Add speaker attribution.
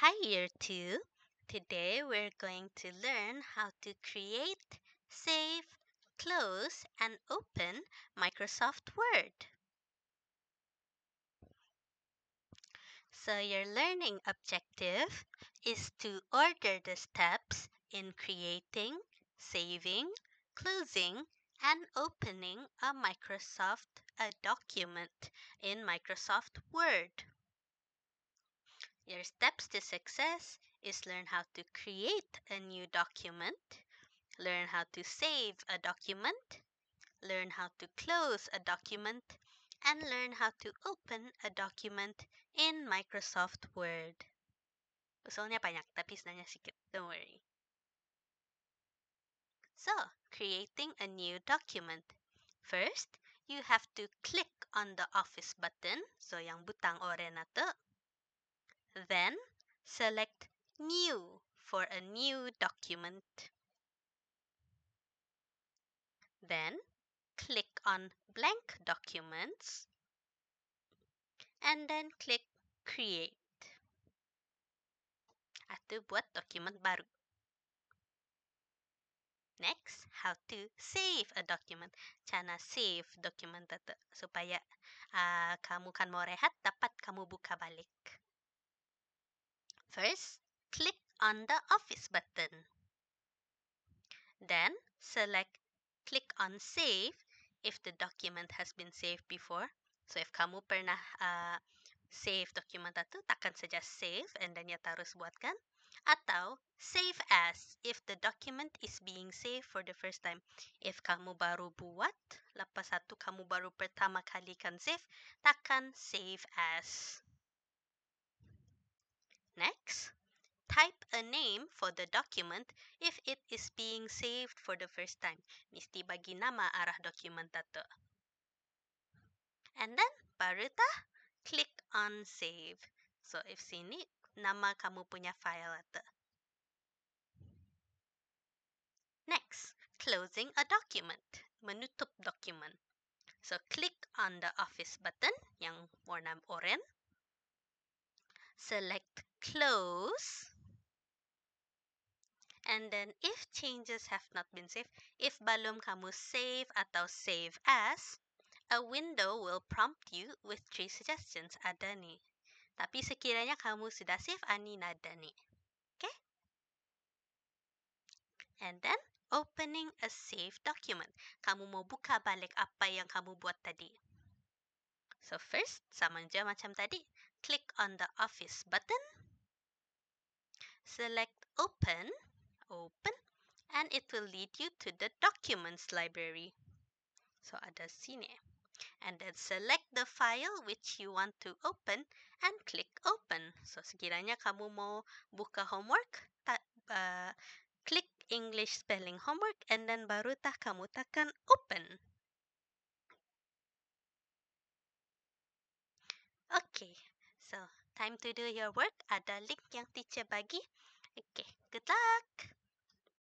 Speaker 1: Hi, Year 2. Today we're going to learn how to create, save, close, and open Microsoft Word. So, your learning objective is to order the steps in creating, saving, closing, and opening a Microsoft a document in Microsoft Word. Your steps to success is learn how to create a new document, learn how to save a document, learn how to close a document, and learn how to open a document in Microsoft Word. Usulnya banyak, tapi sebenarnya sedikit. Don't worry. So, creating a new document. First, you have to click on the Office button. So, yang butang to. Then, select New for a new document. Then, click on Blank Documents. And then click Create. Atau buat dokumen baru. Next, how to save a document. Cara save dokumen itu supaya uh, kamu kan mau rehat dapat kamu buka balik. First, click on the Office button. Then, select click on Save if the document has been saved before. So, if kamu pernah uh, save dokumen itu, takkan saja save and then ya terus buatkan. Atau save as if the document is being saved for the first time. If kamu baru buat, lepas satu kamu baru pertama kali kan save, takkan save as. Type a name for the document if it is being saved for the first time. Mesti bagi nama arah dokumen itu. And then, baru click on save. So, if sini, nama kamu punya file itu. Next, closing a document. Menutup dokumen. So, click on the Office button yang warna oranye. Select Close. And then, if changes have not been saved, if belum kamu save atau save as, a window will prompt you with three suggestions. Ada nih. Tapi sekiranya kamu sudah save, ani nada nih. Okay? And then, opening a saved document. Kamu mau buka balik apa yang kamu buat tadi. So first, sama je macam tadi. Click on the Office button. Select Open. Open. And it will lead you to the Documents library. So ada sini. And then select the file which you want to open and click Open. So sekiranya kamu mau buka homework, ta, uh, English spelling homework and then baru tah kamu tekan Open. Okay, so time to do your work. Ada link yang teacher bagi. Okay, good luck.